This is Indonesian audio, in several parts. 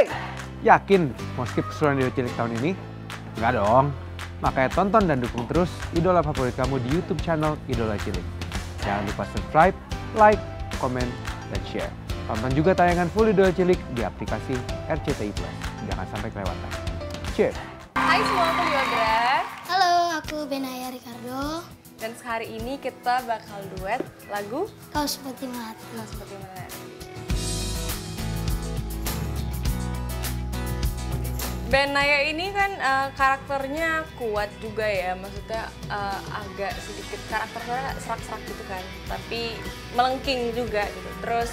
Hey, yakin mau skip keseruan video cilik tahun ini? Enggak dong. Makanya tonton dan dukung terus idola favorit kamu di YouTube channel Idola Cilik. Jangan lupa subscribe, like, komen, dan share. Tonton juga tayangan full Idola Cilik di aplikasi RCTI Plus. Jangan sampai kelewatan. Cheers! Hai semua, aku Yogra. Halo, aku Benaya Ricardo. Dan hari ini kita bakal duet lagu Kau seperti mati. Nah seperti mana? Benaya ini kan eh, karakternya kuat juga ya, maksudnya eh, agak sedikit karakternya serak-serak gitu kan, tapi melengking juga gitu. Terus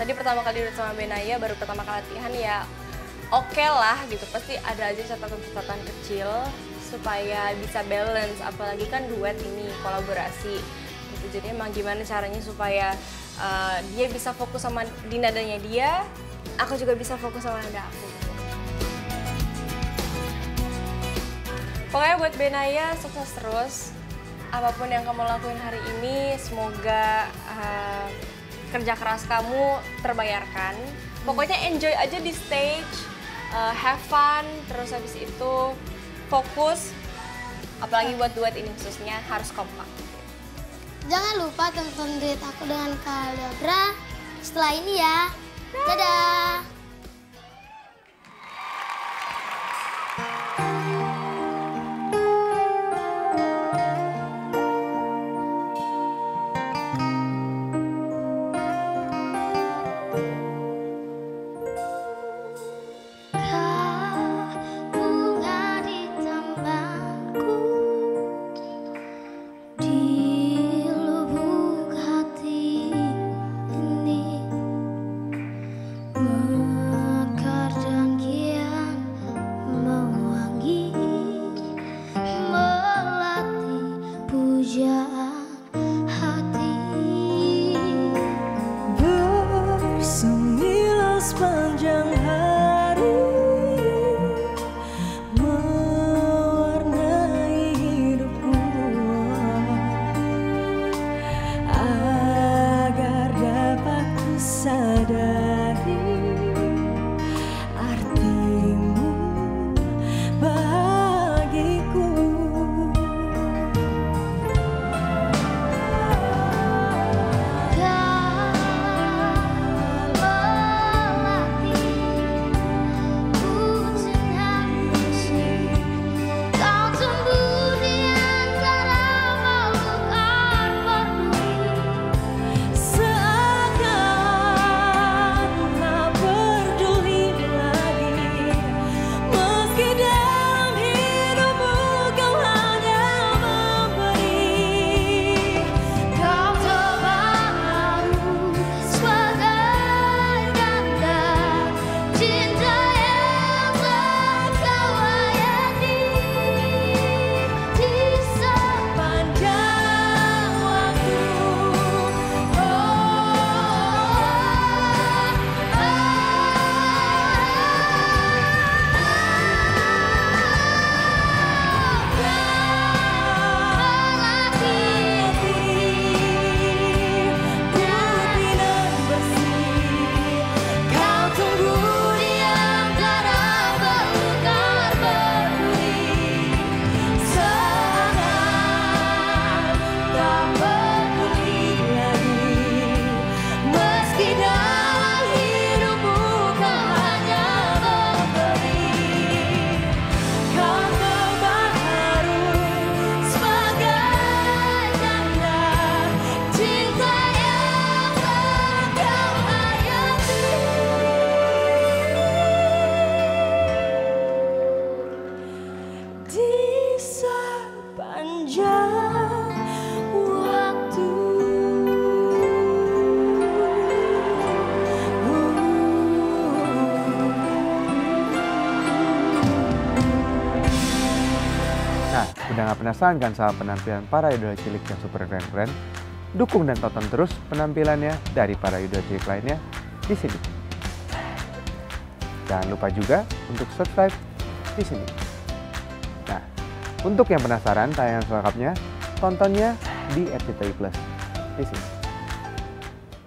tadi pertama kali duet sama Benaya, baru pertama kali latihan ya oke lah gitu, pasti ada aja catatan-catatan kecil supaya bisa balance, apalagi kan duet ini kolaborasi. Gitu. Jadi emang gimana caranya supaya eh, dia bisa fokus sama di nadanya dia, aku juga bisa fokus sama nada aku. Pokoknya buat Benaya sukses terus. Apa pun yang kamu lakuin hari ini, semoga uh, kerja keras kamu terbayarkan. Pokoknya enjoy aja di stage, uh, have fun, terus habis itu fokus. Apalagi buat duet ini khususnya harus kompak. Jangan lupa tonton duet aku dengan Kak Liabra setelah ini ya. Dadah. Nah, udah gak penasaran kan sama penampilan para idola cilik yang super keren-keren? Dukung dan tonton terus penampilannya dari para idola cilik lainnya di sini. Jangan lupa juga untuk subscribe di sini. Untuk yang penasaran tayangan selengkapnya, tontonnya di RCTI Plus sini.